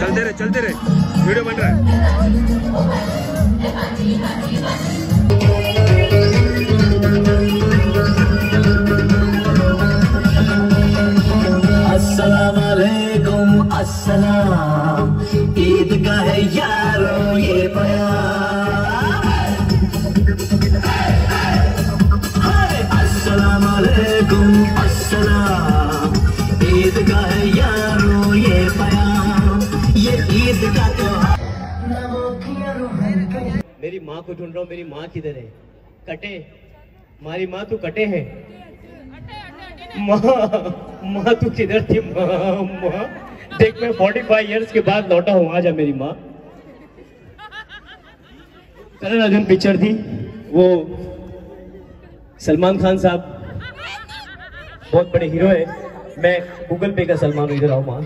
चलते रहे चलते रहे। वीडियो बन रहा है। ईद का है यारो, ये बयान। हाय अस्सलाम। मेरी माँ को ढूंढ रहा हूँ, मेरी माँ किधर है? कटे। हमारी माँ, तू कटे है? माँ माँ, तू किधर थी? माँ माँ। देख, मैं 45 इयर्स के बाद लौटा हूँ, आ जा मेरी माँ। करण अर्जुन पिक्चर थी, वो सलमान खान साहब। बहुत बड़े हीरो है। मैं गूगल पे का सलमान इधर आओ, माँ।